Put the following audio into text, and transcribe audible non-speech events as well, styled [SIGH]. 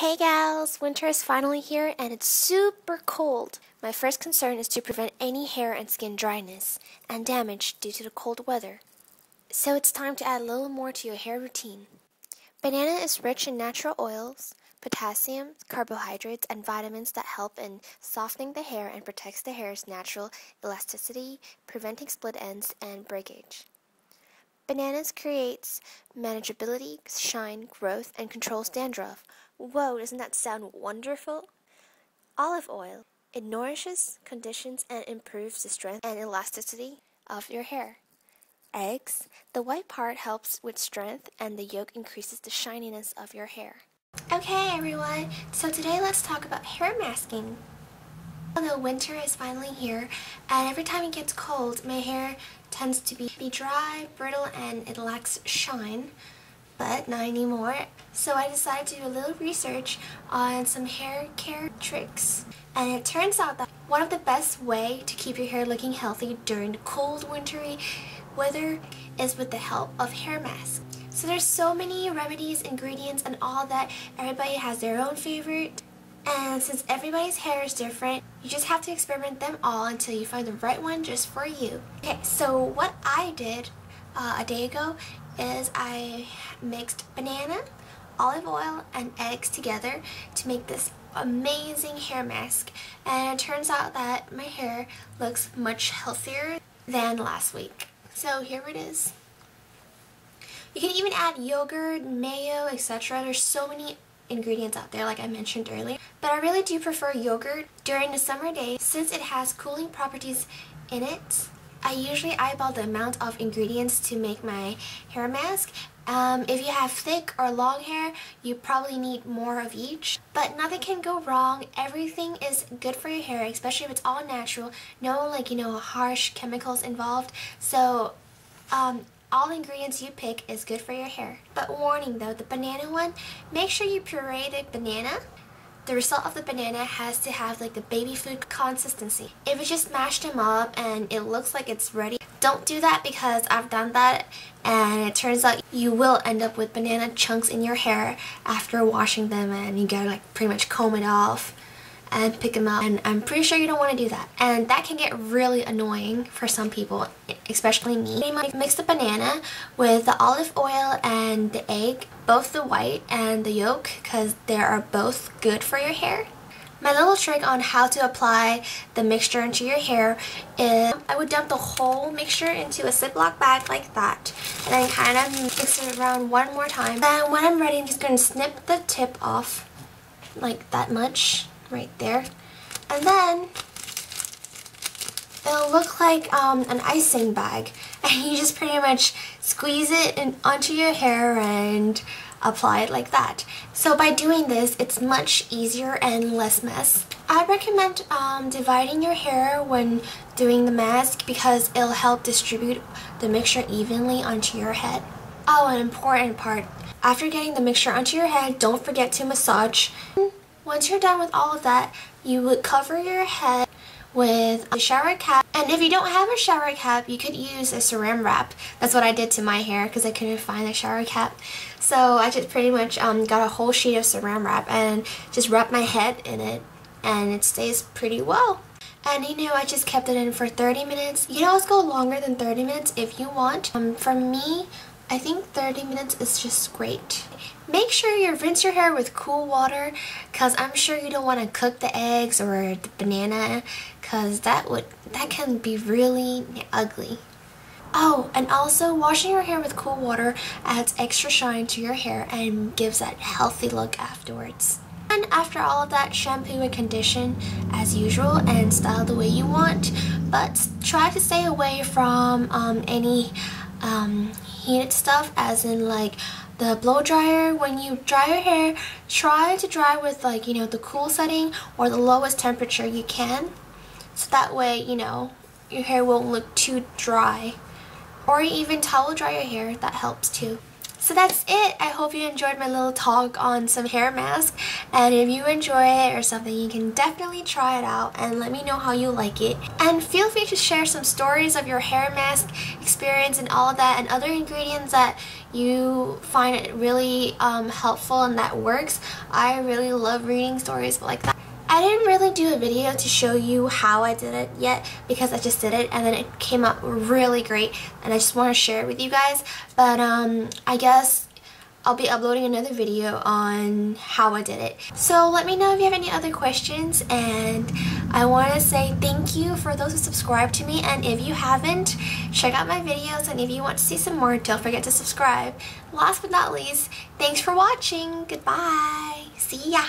Hey gals, winter is finally here and it's super cold. My first concern is to prevent any hair and skin dryness and damage due to the cold weather. So it's time to add a little more to your hair routine. Banana is rich in natural oils, potassium, carbohydrates, and vitamins that help in softening the hair and protects the hair's natural elasticity, preventing split ends and breakage. Bananas creates manageability, shine, growth, and controls dandruff. Whoa, doesn't that sound wonderful? Olive oil. It nourishes, conditions, and improves the strength and elasticity of your hair. Eggs. The white part helps with strength, and the yolk increases the shininess of your hair. Okay, everyone, so today let's talk about hair masking. Although winter is finally here, and every time it gets cold, my hair tends to be, be dry, brittle, and it lacks shine, but not anymore. So I decided to do a little research on some hair care tricks. And it turns out that one of the best way to keep your hair looking healthy during cold wintry weather is with the help of hair masks. So there's so many remedies, ingredients, and all that. Everybody has their own favorite. And since everybody's hair is different, you just have to experiment them all until you find the right one just for you. Okay, so what I did uh, a day ago is I mixed banana, olive oil, and eggs together to make this amazing hair mask. And it turns out that my hair looks much healthier than last week. So here it is. You can even add yogurt, mayo, etc. There's so many ingredients out there like I mentioned earlier. But I really do prefer yogurt during the summer days since it has cooling properties in it. I usually eyeball the amount of ingredients to make my hair mask. Um, if you have thick or long hair, you probably need more of each. But nothing can go wrong. Everything is good for your hair, especially if it's all natural. No like, you know, harsh chemicals involved. So, um, all ingredients you pick is good for your hair. But warning though, the banana one, make sure you puree the banana. The result of the banana has to have like the baby food consistency. If you just mash them up and it looks like it's ready, don't do that because I've done that and it turns out you will end up with banana chunks in your hair after washing them and you gotta like pretty much comb it off and pick them up and I'm pretty sure you don't want to do that and that can get really annoying for some people especially me. Mix the banana with the olive oil and the egg both the white and the yolk because they are both good for your hair. My little trick on how to apply the mixture into your hair is I would dump the whole mixture into a Ziploc bag like that and then kind of mix it around one more time. Then when I'm ready, I'm just going to snip the tip off like that much right there. And then it'll look like um, an icing bag [LAUGHS] and you just pretty much squeeze it in, onto your hair and apply it like that. So by doing this, it's much easier and less mess. I recommend um, dividing your hair when doing the mask because it'll help distribute the mixture evenly onto your head. Oh, an important part. After getting the mixture onto your head, don't forget to massage. Once you're done with all of that, you would cover your head with a shower cap. And if you don't have a shower cap, you could use a saran wrap. That's what I did to my hair because I couldn't find a shower cap. So I just pretty much um, got a whole sheet of saran wrap and just wrapped my head in it and it stays pretty well. And you know, I just kept it in for 30 minutes. You can always go longer than 30 minutes if you want. Um, for me, I think 30 minutes is just great. Make sure you rinse your hair with cool water because I'm sure you don't want to cook the eggs or the banana because that would that can be really ugly. Oh, and also washing your hair with cool water adds extra shine to your hair and gives that healthy look afterwards. And after all of that, shampoo and condition as usual and style the way you want. But try to stay away from um, any um, heated stuff as in like the blow dryer when you dry your hair try to dry with like you know the cool setting or the lowest temperature you can. So that way you know your hair won't look too dry. Or even towel dry your hair that helps too So that's it. I hope you enjoyed my little talk on some hair mask. And if you enjoy it or something, you can definitely try it out and let me know how you like it. And feel free to share some stories of your hair mask experience and all of that and other ingredients that you find it really um, helpful and that works. I really love reading stories like that. I didn't really do a video to show you how I did it yet because I just did it and then it came out really great and I just want to share it with you guys. But um, I guess I'll be uploading another video on how I did it. So let me know if you have any other questions and I want to say thank you for those who subscribe to me and if you haven't, check out my videos and if you want to see some more, don't forget to subscribe. Last but not least, thanks for watching. Goodbye. See ya.